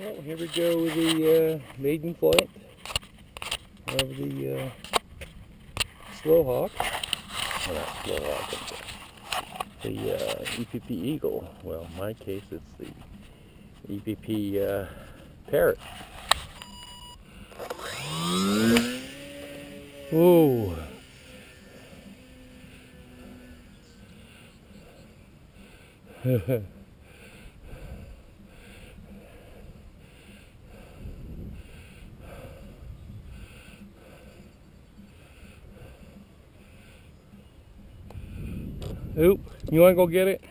Well, here we go with the uh, maiden flight of the uh, Slowhawk. Well, not Slowhawk, but the, the uh, EPP Eagle. Well, in my case, it's the EPP uh, Parrot. Whoa. Oop, you want to go get it?